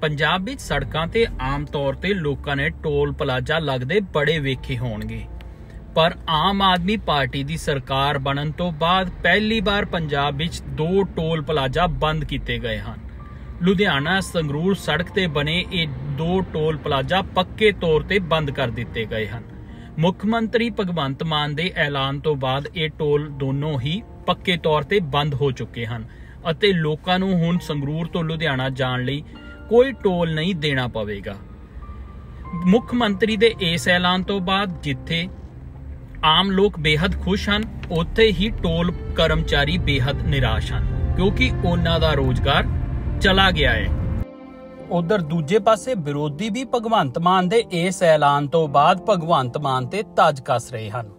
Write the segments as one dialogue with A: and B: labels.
A: ਪੰਜਾਬ ਵਿੱਚ ਸੜਕਾਂ ਤੇ ਆਮ ਤੌਰ ਤੇ ਲੋਕਾਂ ਨੇ ਟੋਲ ਪਲਾਜ਼ਾ ਲੱਗਦੇ ਬੜੇ ਵੇਖੇ ਹੋਣਗੇ। ਪਰ ਆਮ ਆਦਮੀ ਪਾਰਟੀ ਦੀ ਸਰਕਾਰ ਬਣਨ ਤੋਂ ਬਾਅਦ ਪਹਿਲੀ ਵਾਰ ਪੰਜਾਬ ਵਿੱਚ ਦੋ ਟੋਲ ਪਲਾਜ਼ਾ ਬੰਦ ਕੀਤੇ ਗਏ ਹਨ। ਲੁਧਿਆਣਾ ਸੰਗਰੂਰ ਸੜਕ ਤੇ ਬਣੇ ਇਹ ਦੋ ਟੋਲ ਪਲਾਜ਼ਾ ਪੱਕੇ ਤੌਰ ਤੇ ਬੰਦ ਕਰ ਦਿੱਤੇ ਗਏ ਹਨ। ਮੁੱਖ ਮੰਤਰੀ ਭਗਵੰਤ ਮਾਨ ਦੇ ਐਲਾਨ ਤੋਂ ਬਾਅਦ ਇਹ ਟੋਲ ਦੋਨੋਂ ਹੀ ਪੱਕੇ ਤੌਰ ਤੇ ਬੰਦ ਹੋ ਚੁੱਕੇ ਹਨ ਅਤੇ ਲੋਕਾਂ ਨੂੰ ਹੁਣ ਸੰਗਰੂਰ ਤੋਂ ਲੁਧਿਆਣਾ ਜਾਣ ਲਈ ਕੋਈ ਟੋਲ ਨਹੀਂ ਦੇਣਾ ਪਵੇਗਾ। ਮੁੱਖ ਮੰਤਰੀ ਦੇ ਇਸ ਐਲਾਨ ਤੋਂ ਬਾਅਦ ਜਿੱਥੇ ਆਮ ਲੋਕ ਬੇहद ਖੁਸ਼ ਹਨ, ਉੱਥੇ ਹੀ ਟੋਲ ਕਰਮਚਾਰੀ ਬੇहद ਨਿਰਾਸ਼ ਹਨ, ਕਿਉਂਕਿ ਉਹਨਾਂ ਦਾ ਰੋਜ਼ਗਾਰ ਚਲਾ ਗਿਆ ਹੈ। ਉਧਰ ਦੂਜੇ ਪਾਸੇ ਵਿਰੋਧੀ ਵੀ ਭਗਵੰਤ ਮਾਨ ਦੇ ਇਸ ਐਲਾਨ ਤੋਂ ਬਾਅਦ ਭਗਵੰਤ ਮਾਨ ਤੇ ਤਾਜ ਕੱਸ ਰਹੇ ਹਨ।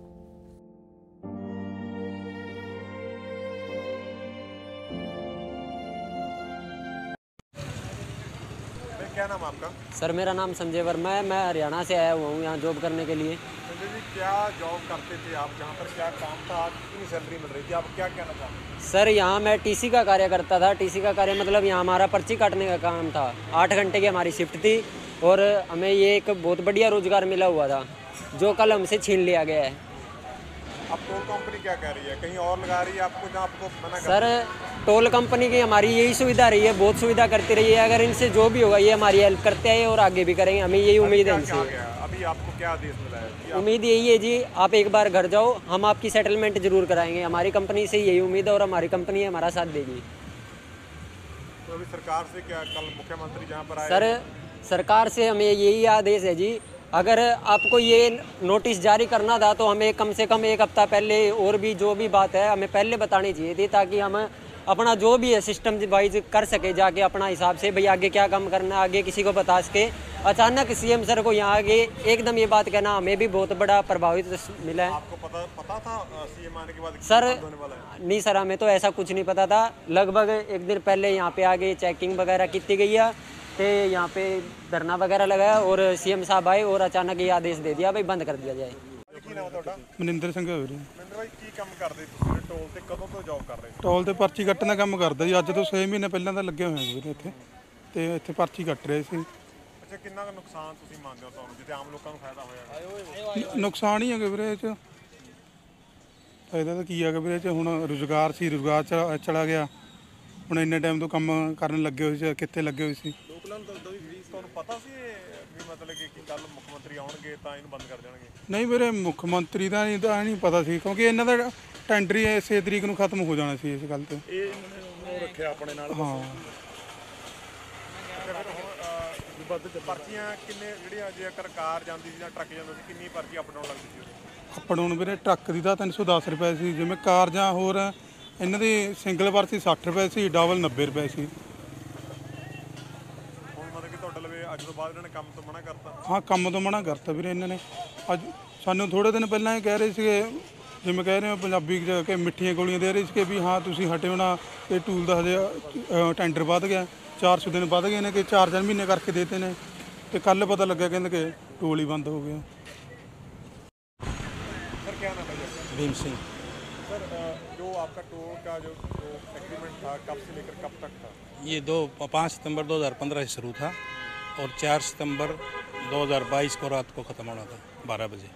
B: क्या नाम आपका?
C: सर मेरा नाम संजय वर्मा है। मैं हरियाणा से आया हुआ हूँ यहाँ जॉब करने के लिए।
B: संजय जी क्या जॉब करते थे आप? जहाँ पर क्या काम था? कितनी सैलरी मिल रही थी? आप क्या कहना चाहते
C: सर यहाँ मैं टीसी का कार्य करता था। टीसी का कार्य मतलब यहाँ हमारा पर्ची काटने का काम था। आठ घंटे की हमारी शिफ्ट थी और हमें ये एक बहुत बढ़िया रोज़गार मिला हुआ था जो कल हमसे छीन लिया गया है।
B: अब टोल कंपनी क्या कह रही है? कहीं और लगा रही है आपको जहाँ आपको मना कर
C: सर टोल कंपनी की हमारी यही सुविधा रही है बहुत सुविधा करती रही है। अगर इनसे जो भी होगा ये हमारी हेल्प करते हैं और आगे भी करेंगे। हमें यही उम्मीद है इनसे।
B: अभी आपको क्या आदेश मिला है?
C: उम्मीद यही है जी आप एक बार घर जाओ हम आपकी सेटलमेंट ज़रूर कराएँगे। हमारी कंपनी से यही उम्मीद है और हमारी कंपनी हमारा साथ देगी।
B: तो अभी सरकार से क्या कल मुख्यमंत्री जहाँ पर आए?
C: सर सरकार से हमें यही आदेश है जी अगर आपको ये नोटिस जारी करना था तो हमें कम से कम एक हफ़्ता पहले और भी जो भी बात है हमें पहले बतानी चाहिए थी ताकि हम अपना जो भी है सिस्टम वाइज कर सके जाके अपना हिसाब से भाई आगे क्या काम करना आगे किसी को बता सके। अचानक सीएम सर को यहाँ आगे एकदम ये बात कहना हमें भी बहुत बड़ा प्रभावित मिला है।
B: आपको पता पता था सीएम आने के बाद
C: सर नहीं सर हमें तो ऐसा कुछ नहीं पता था। लगभग एक दिन पहले यहाँ पे आगे चेकिंग वगैरह की गई है। तो यहाँ पे धरना वगैरह लगाया और सीएम साहब आए और अचानक ये आदेश दे दिया भाई बंद कर दिया जाए
B: ਕੀ ਨਾਮ ਹੈ ਤੁਹਾਡਾ
D: ਮਨਿੰਦਰ ਸਿੰਘ ਹੈ ਵੀਰੇ
B: ਮਹਿੰਦਰ ਭਾਈ ਕੀ ਕੰਮ ਕਰਦੇ ਤੁਸੀਂ ਟੋਲ ਤੇ ਕਦੋਂ ਤੋਂ ਜੌਬ ਕਰ ਰਹੇ ਹੋ
D: ਟੋਲ ਤੇ ਪਰਚੀ ਕੱਟਣ ਦਾ ਕੰਮ ਕਰਦਾ ਜੀ ਅੱਜ ਤੋਂ 6 ਮਹੀਨੇ ਪਹਿਲਾਂ ਦਾ ਲੱਗੇ ਹੋਏ ਹਾਂ ਵੀਰੇ ਇੱਥੇ ਤੇ ਇੱਥੇ ਪਰਚੀ ਕੱਟ ਰਹੇ ਸੀ
B: ਅੱਛਾ ਕਿੰਨਾ ਕੁ ਨੁਕਸਾਨ ਤੁਸੀਂ ਮੰਨਦੇ ਹੋ ਤੁਹਾਨੂੰ ਜਿੱਥੇ ਆਮ ਲੋਕਾਂ ਨੂੰ ਫਾਇਦਾ ਹੋਇਆ
D: ਨ- ਨੁਕਸਾਨ ਹੀ ਹੈਗਾ ਵੀਰੇ ਇਹ ਚ ਫਾਇਦਾ ਤਾਂ ਕੀ ਹੈਗਾ ਵੀਰੇ ਇਹ ਚ ਹੁਣ ਰੁਜ਼ਗਾਰ ਸੀ ਰੁਜ਼ਗਾਰ ਚ- ਚਲਾ ਗਿਆ ਹੁਣ ਇੰਨੇ ਟਾਈਮ ਤੋਂ ਕੰਮ ਕਰਨ ਲੱਗੇ ਹੋਏ ਸੀ ਕਿੱਥੇ ਲੱਗੇ ਹੋਏ ਸੀ
B: ਲੋਕਲਾਂ ਨੂੰ ਤਾਂ ਵੀ ਤੁਹਾਨੂੰ ਪਤਾ ਸੀ ਵੀ ਮਤਲਬ ਕਿ ਕਿ ਕੱਲ ਮੁੱਖ ਮੰਤਰੀ ਆਉਣਗੇ ਤਾਂ ਇਹਨੂੰ ਬੰਦ ਕਰ ਦੇਣਗੇ?
D: ਨਹੀਂ ਵੀਰੇ ਮੁੱਖ ਮੰਤਰੀ ਦਾ ਨਹੀਂ ਤਾਂ ਨਹੀਂ ਪਤਾ ਸੀ ਕਿਉਂਕਿ ਇਹਨਾਂ ਦਾ ਟੈਂਡਰ ਹੀ ਇਸੇ ਤਰੀਕ ਨੂੰ ਖਤਮ ਹੋ ਜਾਣਾ ਸੀ ਇਸ ਗੱਲ ਤੇ।
B: ਇਹ ਇਹਨਾਂ ਨੇ ਰੱਖਿਆ ਆਪਣੇ ਨਾਲ।
D: ਹਾਂ।
B: ਫਿਰ ਹੁਣ ਵੱਧ ਪਰਚੀਆਂ ਕਿੰਨੇ ਜਿਹੜੀਆਂ ਜੇਕਰ ਕਾਰ ਜਾਂਦੀ ਸੀ ਜਾਂ ਟਰੱਕ ਜਾਂਦਾ ਸੀ ਕਿੰਨੀ ਪਰਚੀ ਅਪ ਡਾਊਨ ਲੱਗਦੀ ਸੀ ਉਹਦੀ?
D: ਵੀਰੇ ਟਰੱਕ ਦੀ ਤਾਂ 310 ਰੁਪਏ ਸੀ ਜਿਵੇਂ ਕਾਰ ਜਾਂ ਹੋਰ ਇਹਨਾਂ ਦੀ ਸਿੰਗਲ ਪਰਚੀ 60 ਰੁਪਏ ਸੀ ਡਬਲ 90 ਰੁਪਏ ਸੀ
B: ਹੁਣ ਮਤਲਬ ਕਿ ਤੁਹਾਡੇ ਲਵੇ ਅੱਜ ਤੋਂ ਬਾਅਦ ਇਹਨਾਂ ਨੇ ਕੰਮ ਤੋਂ ਮਨਾ ਕਰਤਾ
D: ਹਾਂ ਕੰਮ ਤੋਂ ਮਨਾ ਕਰਤਾ ਵੀਰੇ ਇਹਨਾਂ ਨੇ ਅੱਜ ਸਾਨੂੰ ਥੋੜੇ ਦਿਨ ਪਹਿਲਾਂ ਇਹ ਕਹਿ ਰਹੇ ਸੀਗੇ ਜਿਵੇਂ ਕਹਿ ਰਹੇ ਹੋ ਪੰਜਾਬੀ ਚ ਕਿ ਮਿੱਠੀਆਂ ਗੋਲੀਆਂ ਦੇ ਰਹੇ ਸੀ ਕਿ ਵੀ ਹਾਂ ਤੁਸੀਂ ਹਟਿਓ ਨਾ ਇਹ ਟੂਲ ਦਾ ਹਜੇ ਅ, ਟੈਂਡਰ ਵੱਧ ਗਿਆ 400 ਦਿਨ ਵੱਧ ਗਏ ਨੇ ਕਿ 4-4 ਮਹੀਨੇ ਕਰਕੇ ਦੇਤੇ ਨੇ ਤੇ ਕੱਲ ਪਤਾ ਲੱਗਿਆ ਕਹਿੰਦੇ ਕਿ ਟੂਲ ਹੀ ਬੰਦ ਹੋ ਗਿਆ
B: सर क्या नाम है ये?
E: भीम सिंह
B: सर अ, जो आपका टोल का जो एग्रीमेंट था कब से लेकर कब तक था
E: ये दो पाँच सितंबर 2015 से शुरू था और चार सितंबर 2022 को रात को ख़त्म होना था बारह बजे।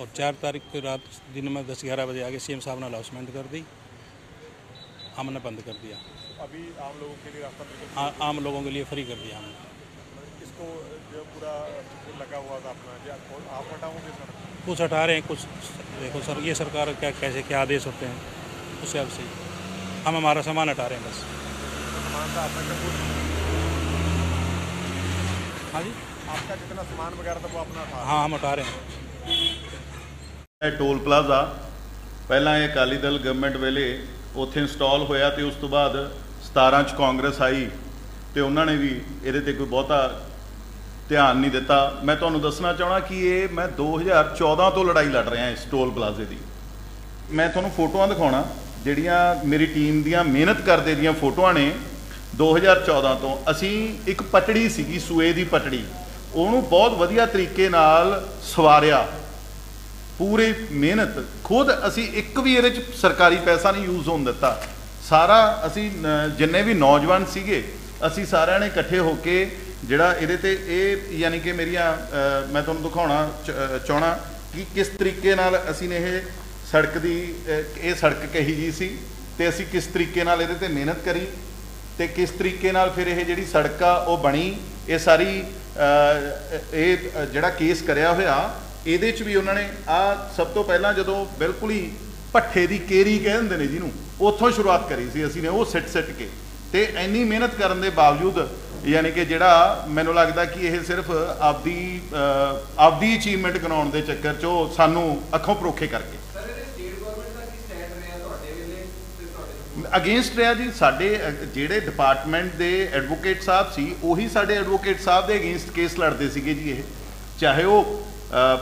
E: और चार तारीख की रात दिन में दस ग्यारह बजे आगे सीएम साहब ने अनाउंसमेंट कर दी। हमने बंद कर दिया।
B: अभी आम लोगों के लिए रास्ता
E: आ, आम लोगों के लिए फ्री कर दिया हमने।
B: इसको जो पूरा लगा हुआ था अपना आप- आप हटाओगे सर?
E: कुछ हटा रहे हैं कुछ देखो सर ये सरकार क्या कैसे क्या आदेश होते हैं उस हिसाब से। हम हमारा सामान हटा रहे हैं बस। हाँ जी
B: आपका जितना सामान वगैरह था वो अपना था
E: हाँ हम हटा रहे हैं
F: ਇਹ ਟੋਲ ਪਲਾਜ਼ਾ ਪਹਿਲਾਂ ਇਹ ਅਕਾਲੀ ਦਲ ਗਵਰਨਮੈਂਟ ਵੇਲੇ ਉੱਥੇ ਇੰਸਟਾਲ ਹੋਇਆ ਤੇ ਉਸ ਤੋਂ ਬਾਅਦ 17 ਚ ਕਾਂਗਰਸ ਆਈ ਤੇ ਉਹਨਾਂ ਨੇ ਵੀ ਇਹਦੇ ਤੇ ਕੋਈ ਬਹੁਤਾ ਧਿਆਨ ਨਹੀਂ ਦਿੱਤਾ ਮੈਂ ਤੁਹਾਨੂੰ ਦੱਸਣਾ ਚਾਹਣਾ ਕਿ ਇਹ ਮੈਂ 2014 ਤੋਂ ਲੜਾਈ ਲੜ ਰਿਹਾ ਇਸ ਟੋਲ ਪਲਾਜ਼ੇ ਦੀ ਮੈਂ ਤੁਹਾਨੂੰ ਫੋਟੋਆਂ ਦਿਖਾਉਣਾ ਜਿਹੜੀਆਂ ਮੇਰੀ ਟੀਮ ਦੀਆਂ ਮਿਹਨਤ ਕਰਦੇ ਦੀਆਂ ਫੋਟੋਆਂ ਨੇ 2014 ਤੋਂ ਅਸੀਂ ਇੱਕ ਪਟੜੀ ਸੀਗੀ ਸੂਏ ਦੀ ਪਟੜੀ। ਉਹਨੂੰ ਬਹੁਤ ਵਧੀਆ ਤਰੀਕੇ ਨਾਲ ਸਵਾਰਿਆ। ਪੂਰੀ ਮਿਹਨਤ। ਖੁਦ ਅਸੀਂ ਇੱਕ ਵੀ ਇਹਦੇ ਚ ਸਰਕਾਰੀ ਪੈਸਾ ਨਹੀਂ ਯੂਜ਼ ਹੋਣ ਦਿੱਤਾ। ਸਾਰਾ ਅਸੀਂ ਜਿੰਨੇ ਵੀ ਨੌਜਵਾਨ ਸੀਗੇ ਅਸੀਂ ਸਾਰਿਆਂ ਨੇ ਇਕੱਠੇ ਹੋ ਕੇ ਜਿਹੜਾ ਇਹਦੇ ਤੇ ਇਹ ਯਾਨੀ ਕਿ ਮੇਰੀਆਂ ਮੈਂ ਤੁਹਾਨੂੰ ਦਿਖਾਉਣਾ ਚ- ਅ, ਚਾਹਣਾ ਕਿ ਕਿਸ ਤਰੀਕੇ ਨਾਲ ਅਸੀਂ ਨੇ ਇਹ ਸੜਕ ਦੀ ਇਹ ਸੜਕ ਕਹੀ ਜੀ ਸੀ ਤੇ ਅਸੀਂ ਕਿਸ ਤਰੀਕੇ ਨਾਲ ਇਹਦੇ ਤੇ ਮਿਹਨਤ ਕਰੀ ਤੇ ਕਿਸ ਤਰੀਕੇ ਨਾਲ ਫਿਰ ਇਹ ਜਿਹੜੀ ਸੜਕ ਆ, ਉਹ ਬਣੀ? ਇਹ ਸਾਰੀ ਇਹ ਜਿਹੜਾ ਕੇਸ ਕਰਿਆ ਹੋਇਆ, ਇਹਦੇ ਚ ਵੀ ਉਹਨਾਂ ਨੇ ਆ ਸਭ ਤੋਂ ਪਹਿਲਾਂ ਜਦੋਂ ਬਿਲਕੁਲ ਹੀ ਭੱਠੇ ਦੀ ਕੇਰੀ ਕਹਿ ਦਿੰਦੇ ਨੇ ਜਿਹਨੂੰ, ਉੱਥੋਂ ਸ਼ੁਰੂਆਤ ਕਰੀ ਸੀ ਅਸੀਂ ਨੇ, ਉਹ ਸਿੱਟ ਸਿੱਟ ਕੇ। ਤੇ ਇੰਨੀ ਮਿਹਨਤ ਕਰਨ ਦੇ ਬਾਵਜੂਦ ਯਾਨੀ ਕਿ ਜਿਹੜਾ ਮੈਨੂੰ ਲੱਗਦਾ ਕਿ ਇਹ ਸਿਰਫ ਆਪਦੀ ਆਪਦੀ ਅਚੀਵਮੈਂਟ ਗਣਾਉਣ ਦੇ ਚੱਕਰ 'ਚ ਉਹ ਸਾਨੂੰ ਅੱਖੋਂ ਪਰੋਖੇ ਕਰਕੇ। ਅਗੇਂਸਟ ਰਿਹਾ ਜੀ, ਸਾਡੇ ਜਿਹੜੇ ਡਿਪਾਰਟਮੈਂਟ ਦੇ ਐਡਵੋਕੇਟ ਸਾਹਿਬ ਸੀ, ਉਹੀ ਸਾਡੇ ਐਡਵੋਕੇਟ ਸਾਹਿਬ ਦੇ ਅਗੇਂਸਟ ਕੇਸ ਲੜਦੇ ਸੀਗੇ ਜੀ ਇਹ। ਚਾਹੇ ਉਹ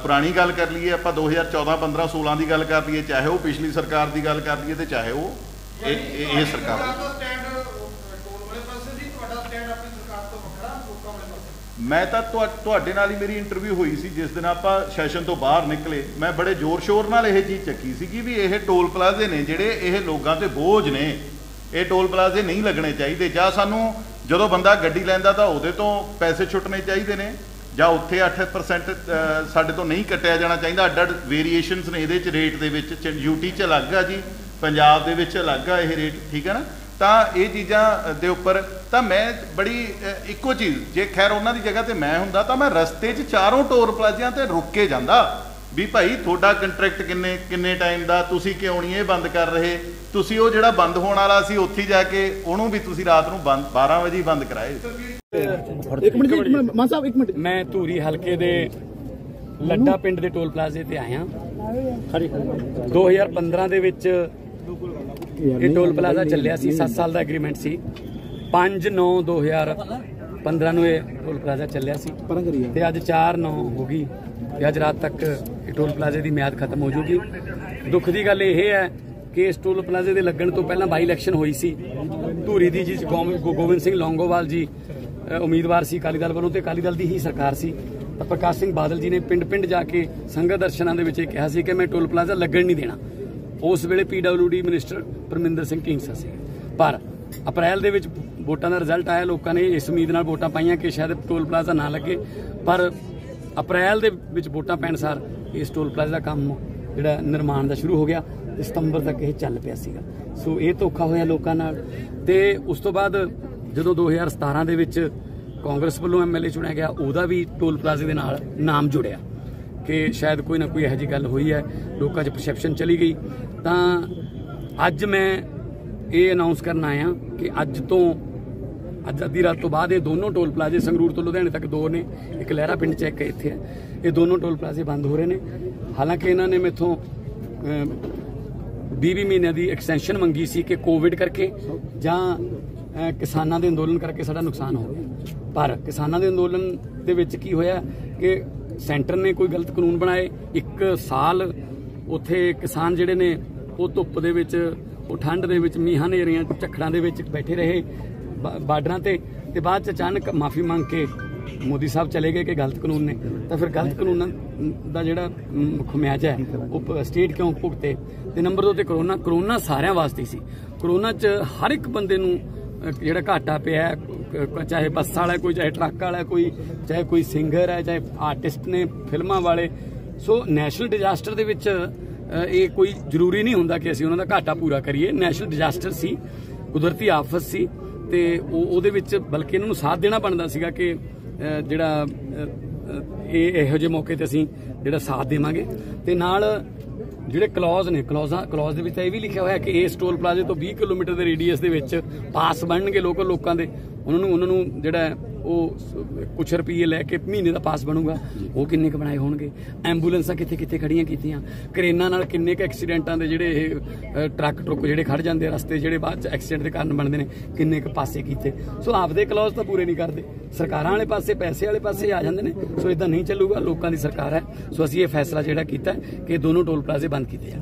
F: ਪੁਰਾਣੀ ਗੱਲ ਕਰ ਲਈਏ, ਆਪਾਂ 2014 15 16 ਦੀ ਗੱਲ ਕਰ ਲਈਏ, ਚਾਹੇ ਉਹ ਪਿਛਲੀ ਸਰਕਾਰ ਦੀ ਗੱਲ ਕਰ ਲਈਏ ਤੇ ਚਾਹੇ ਉਹ ਇਹ ਇਹ ਇਹ ਸਰਕਾਰ ਦੀ। ਮੈਂ ਤਾਂ ਤੁਹਾ- ਤੁਹਾਡੇ ਨਾਲ ਹੀ ਮੇਰੀ ਇੰਟਰਵਿਊ ਹੋਈ ਸੀ, ਜਿਸ ਦਿਨ ਆਪਾਂ ਸੈਸ਼ਨ ਤੋਂ ਬਾਹਰ ਨਿਕਲੇ। ਮੈਂ ਬੜੇ ਜ਼ੋਰ ਸ਼ੋਰ ਨਾਲ ਇਹ ਚੀਜ਼ ਚੱਕੀ ਸੀਗੀ ਵੀ ਇਹ ਟੋਲ ਪਲਾਜ਼ੇ ਨੇ ਜਿਹੜੇ ਇਹ ਲੋਕਾਂ ਤੇ ਬੋਝ ਨੇ, ਇਹ ਟੋਲ ਪਲਾਜ਼ੇ ਨਹੀਂ ਲੱਗਣੇ ਚਾਹੀਦੇ। ਜਾਂ ਸਾਨੂੰ ਜਦੋਂ ਬੰਦਾ ਗੱਡੀ ਲੈਂਦਾ ਤਾਂ ਉਹਦੇ ਤੋਂ ਪੈਸੇ ਛੁੱਟਣੇ ਚਾਹੀਦੇ ਨੇ, ਜਾਂ ਉੱਥੇ 8% ਸਾਡੇ ਤੋਂ ਨਹੀਂ ਕੱਟਿਆ ਜਾਣਾ ਚਾਹੀਦਾ। ਅੱਡ ਅੱਡ ਵੇਰੀਏਸ਼ਨਸ ਨੇ ਇਹਦੇ ਚ ਰੇਟ ਦੇ ਵਿੱਚ। ਯੂਟੀ ਚ ਅਲੱਗ ਆ ਜੀ, ਪੰਜਾਬ ਦੇ ਵਿੱਚ ਅਲੱਗ ਆ ਇਹ ਰੇਟ ਠੀਕ ਹੈ ਨਾ? ਤਾਂ ਇਹ ਚੀਜ਼ਾਂ ਦੇ ਉੱਪਰ ਤਾਂ ਮੈਂ ਬੜੀ ਇੱਕੋ ਚੀਜ਼ ਜੇ ਖੈਰ ਉਹਨਾਂ ਦੀ ਜਗ੍ਹਾ ਤੇ ਮੈਂ ਹੁੰਦਾ ਤਾਂ ਮੈਂ ਰਸਤੇ 'ਚ ਚਾਰੋਂ ਟੋਰ ਪਲਾਜ਼ਿਆਂ ਤੇ ਰੁਕ ਕੇ ਜਾਂਦਾ। ਵੀ ਭਾਈ ਤੁਹਾਡਾ ਕੰਟਰੈਕਟ ਕਿੰਨੇ ਕਿੰਨੇ ਟਾਈਮ ਦਾ ਤੁਸੀਂ ਕਿਉਂ ਨਹੀਂ ਇਹ ਬੰਦ ਕਰ ਰਹੇ? ਤੁਸੀਂ ਉਹ ਜਿਹੜਾ ਬੰਦ ਹੋਣ ਵਾਲਾ ਸੀ ਉੱਥੇ ਜਾ ਕੇ ਉਹਨੂੰ ਵੀ ਤੁਸੀਂ ਰਾਤ ਨੂੰ ਬੰਦ 12 ਵਜੇ ਬੰਦ ਕਰਾਏ।
G: ਇੱਕ ਮਿੰਟ ਜੀ ਇੱਕ ਮਿੰਟ, ਮਾਨ ਸਾਹਿਬ ਇੱਕ ਮਿੰਟ।
H: ਮੈਂ ਧੂਰੀ ਹਲਕੇ ਦੇ ਲੱਡਾ ਪਿੰਡ ਦੇ ਟੋਲ ਪਲਾਜ਼ੇ ਤੇ ਆਇਆ। 2015 ਦੇ ਵਿੱਚ ਇਹ ਟੋਲ ਪਲਾਜ਼ਾ ਚੱਲਿਆ ਸੀ 7 ਸਾਲ ਦਾ ਐਗਰੀਮੈਂਟ ਸੀ। 5 9 2015 ਨੂੰ ਇਹ ਟੋਲ ਪਲਾਜ਼ਾ ਚੱਲਿਆ ਸੀ। ਤੇ ਅੱਜ 4 9 ਹੋ ਗਈ ਤੇ ਅੱਜ ਰਾਤ ਤੱਕ ਇਹ ਟੋਲ ਪਲਾਜ਼ੇ ਦੀ ਮਿਆਦ ਖਤਮ ਹੋ ਜੂਗੀ। ਦੁੱਖ ਦੀ ਗੱਲ ਇਹ ਹੈ ਕਿ ਇਸ ਟੋਲ ਪਲਾਜ਼ੇ ਦੇ ਲੱਗਣ ਤੋਂ ਪਹਿਲਾਂ ਬਾਈ ਇਲੈਕਸ਼ਨ ਹੋਈ ਸੀ। ਧੂਰੀ ਦੀ ਜੀ ਗੋਬਿੰਦ ਸਿੰਘ ਲੌਂਗੋਵਾਲ ਜੀ ਉਮੀਦਵਾਰ ਸੀ ਅਕਾਲੀ ਦਲ ਵੱਲੋਂ ਤੇ ਅਕਾਲੀ ਦਲ ਦੀ ਹੀ ਸਰਕਾਰ ਸੀ। ਤਾਂ ਪ੍ਰਕਾਸ਼ ਸਿੰਘ ਬਾਦਲ ਜੀ ਨੇ ਪਿੰਡ-ਪਿੰਡ ਜਾ ਕੇ ਸੰਗਤ ਦਰਸ਼ਨਾਂ ਦੇ ਵਿੱਚ ਇਹ ਕਿਹਾ ਸੀ ਕਿ ਮੈਂ ਟੋਲ ਪਲਾਜ਼ਾ ਲੱਗਣ ਨਹੀਂ ਦੇਣਾ। ਉਸ ਵੇਲੇ ਪੀਡਬਲਯੂਡੀ ਮਿਨਿਸਟਰ ਪਰਮਿੰਦਰ ਸਿੰਘ ਢੀਂਡਸਾ ਸੀ। ਪਰ ਅਪ੍ਰੈਲ ਦੇ ਵਿੱਚ ਵੋਟਾਂ ਦਾ ਰਿਜ਼ਲਟ ਆਇਆ, ਲੋਕਾਂ ਨੇ ਇਸ ਉਮੀਦ ਨਾਲ ਵੋਟਾਂ ਪਾਈਆਂ ਕਿ ਸ਼ਾਇਦ ਟੋਲ ਪਲਾਜ਼ਾ ਨਾ ਲੱਗੇ। ਪਰ ਅਪ੍ਰੈਲ ਦੇ ਵਿੱਚ ਵੋਟਾਂ ਪੈਣ ਸਾਰ ਇਸ ਟੋਲ ਪਲਾਜ਼ਾ ਦਾ ਕੰਮ ਜਿਹੜਾ ਨਿਰਮਾਣ ਦਾ ਸ਼ੁਰੂ ਹੋ ਗਿਆ। ਤੇ ਸਤੰਬਰ ਤੱਕ ਇਹ ਚੱਲ ਪਿਆ ਸੀਗਾ। ਸੋ ਇਹ ਧੋਖਾ ਹੋਇਆ ਲੋਕਾਂ ਨਾਲ। ਤੇ ਉਸ ਤੋਂ ਬਾਅਦ ਜਦੋਂ 2017 ਦੇ ਵਿੱਚ ਕਾਂਗਰਸ ਵੱਲੋਂ ਐਮਐਲਏ ਚੁਣਿਆ ਗਿਆ, ਉਹਦਾ ਵੀ ਟੋਲ ਪਲਾਜ਼ੇ ਦੇ ਨਾਲ ਨਾਮ ਜੁੜਿਆ। ਕਿ ਸ਼ਾਇਦ ਕੋਈ ਨਾ ਕੋਈ ਇਹੋ ਜਿਹੀ ਗੱਲ ਹੋਈ ਹੈ, ਲੋਕਾਂ 'ਚ ਪਰਸੈਪਸ਼ਨ ਚਲੀ ਗਈ। ਤਾਂ ਅੱਜ ਮੈਂ ਇਹ ਅਨਾਉਂਸ ਕਰਨ ਆਇਆ ਕਿ ਅੱਜ ਤੋਂ, ਅੱਜ ਅੱਧੀ ਰਾਤ ਤੋਂ ਬਾਅਦ ਇਹ ਦੋਨੋਂ ਟੋਲ ਪਲਾਜ਼ੇ ਸੰਗਰੂਰ ਤੋਂ ਲੁਧਿਆਣੇ ਤੱਕ ਦੋ ਨੇ, ਇੱਕ ਲਹਿਰਾ ਪਿੰਡ ਚ, ਇੱਕ ਇੱਥੇ ਹੈ। ਇਹ ਦੋਨੋਂ ਟੋਲ ਪਲਾਜ਼ੇ ਬੰਦ ਹੋ ਰਹੇ ਨੇ। ਹਾਲਾਂਕਿ ਇਹਨਾਂ ਨੇ ਮੇਥੋਂ 20 ਮਹੀਨਿਆਂ ਦੀ ਐਕਸਟੈਂਸ਼ਨ ਮੰਗੀ ਸੀ ਕਿ ਕੋਵਿਡ ਕਰਕੇ ਜਾਂ ਕਿਸਾਨਾਂ ਦੇ ਅੰਦੋਲਨ ਕਰਕੇ ਸਾਡਾ ਨੁਕਸਾਨ ਹੋ ਗਿਆ। ਪਰ ਕਿਸਾਨਾਂ ਦੇ ਅੰਦੋਲਨ ਦੇ ਵਿੱਚ ਕੀ ਹੋਇਆ ਕਿ ਸੈਂਟਰ ਨੇ ਕੋਈ ਗਲਤ ਕਾਨੂੰਨ ਬਣਾਏ। ਇੱਕ ਸਾਲ ਉੱਥੇ ਕਿਸਾਨ ਜਿਹੜੇ ਨੇ ਉਹ ਧੁੱਪ ਦੇ ਵਿੱਚ ਉਹ ਠੰਡ ਦੇ ਵਿੱਚ ਮੀਂਹਾਂ ਹਨੇਰੀਆਂ ਝੱਖੜਾਂ ਦੇ ਵਿੱਚ ਬੈਠੇ ਰਹੇ ਬਾ- ਬਾਰਡਰਾਂ ਤੇ। ਤੇ ਬਾਅਦ ਚ ਅਚਾਨਕ ਮਾਫੀ ਮੰਗ ਕੇ ਮੋਦੀ ਸਾਹਿਬ ਚਲੇ ਗਏ ਕਿ ਗਲਤ ਕਾਨੂੰਨ ਨੇ। ਤਾਂ ਫਿਰ ਗਲਤ ਕਾਨੂੰਨਾਂ ਦਾ ਜਿਹੜਾ ਮ, ਹੈ ਉਹ ਸਟੇਟ ਕਿਉਂ ਭੁਗਤੇ? ਤੇ ਨੰਬਰ 2 ਤੇ ਕਰੋਨਾ। ਕਰੋਨਾ ਸਾਰਿਆਂ ਵਾਸਤੇ ਸੀ। ਕਰੋਨਾ ਚ ਹਰ ਇੱਕ ਬੰਦੇ ਨੂੰ ਜਿਹੜਾ ਘਾਟਾ ਪਿਆ ਚਾਹੇ ਬੱਸ ਵਾਲਾ ਕੋਈ ਚਾਹੇ ਟਰੱਕ ਵਾਲਾ ਕੋਈ, ਚਾਹੇ ਕੋਈ ਸਿੰਗਰ ਹੈ, ਚਾਹੇ ਆਰਟਿਸਟ ਨੇ ਫਿਲਮਾਂ ਵਾਲੇ। ਸੋ ਨੈਸ਼ਨਲ ਡਿਜ਼ਾਸਟਰ ਦੇ ਵਿੱਚ ਇਹ ਕੋਈ ਜ਼ਰੂਰੀ ਨਹੀਂ ਹੁੰਦਾ ਕਿ ਅਸੀਂ ਉਹਨਾਂ ਦਾ ਘਾਟਾ ਪੂਰਾ ਕਰੀਏ। ਨੈਸ਼ਨਲ ਡਿਜ਼ਾਸਟਰ ਸੀ, ਕੁਦਰਤੀ ਆਫਤ ਸੀ, ਤੇ ਉਹ, ਉਹਦੇ ਵਿੱਚ ਬਲਕਿ ਇਹਨਾਂ ਨੂੰ ਸਾਥ ਦੇਣਾ ਬਣਦਾ ਸੀਗਾ ਕਿ ਜਿਹੜਾ ਇਹ, ਇਹੋ ਜਿਹੇ ਮੌਕੇ ਤੇ ਅਸੀਂ ਜਿਹੜਾ ਸਾਥ ਦੇਵਾਂਗੇ। ਤੇ ਨਾਲ ਜਿਹੜੇ ਕਲੌਜ਼ ਨੇ ਕਲੌਜ਼ਾਂ ਕਲੌਜ਼ ਦੇ ਵਿੱਚ ਤਾਂ ਇਹ ਵੀ ਲਿਖਿਆ ਹੋਇਆ ਕਿ ਇਸ ਟੋਲ ਪਲਾਜ਼ੇ ਤੋਂ 20 ਕਿਲੋਮੀਟਰ ਦੇ ਰੇਡੀਅਸ ਦੇ ਵਿੱਚ ਪਾਸ ਬਣਨਗੇ ਲੋਕਲ ਲੋਕਾਂ ਦੇ। ਉਹਨਾਂ ਨੂੰ ਉਹਨਾਂ ਨੂੰ ਜਿਹੜਾ ਉਹ ਕੁਝ ਰੁਪਏ ਲੈ ਕੇ ਮਹੀਨੇ ਦਾ ਪਾਸ ਬਣੂਗਾ ਉਹ ਕਿੰਨੇ ਕ ਬਣਾਏ ਹੋਣਗੇ? ਐਂਬੂਲੈਂਸਾਂ ਕਿੱਥੇ ਕਿੱਥੇ ਖੜੀਆਂ ਕੀਤੀਆਂ? ਕਰੇਨਾਂ ਨਾਲ ਕਿੰਨੇ ਕ ਐਕਸੀਡੈਂਟਾਂ ਦੇ ਜਿਹੜੇ ਇਹ ਟਰੱਕ ਟਰੁੱਕ ਜਿਹੜੇ ਖੜ ਜਾਂਦੇ ਆ ਰਸਤੇ ਜਿਹੜੇ ਬਾਅਦ ਚ ਐਕਸੀਡੈਂਟ ਦੇ ਕਾਰਨ ਬਣਦੇ ਨੇ ਕਿੰਨੇ ਕ ਪਾਸੇ ਕੀਤੇ? ਸੋ ਆਪਦੇ ਕਲੌਜ਼ ਤਾਂ ਪੂਰੇ ਨਹੀਂ ਕਰਦੇ। ਸਰਕਾਰਾਂ ਵਾਲੇ ਪਾਸੇ ਪੈਸੇ ਵਾਲੇ ਪਾਸੇ ਆ ਜਾਂਦੇ ਨੇ। ਸੋ ਇਦਾਂ ਨਹੀਂ ਚੱਲੂਗਾ ਲੋਕਾਂ ਦੀ ਸਰਕਾਰ ਹੈ। ਸੋ ਅਸੀਂ ਇਹ ਫੈਸਲਾ ਜਿਹੜਾ ਕੀਤਾ ਕਿ ਦੋਨੋਂ ਟੋਲ ਪਲਾਜ਼ੇ ਬੰਦ ਕੀਤੇ ਜਾਣ।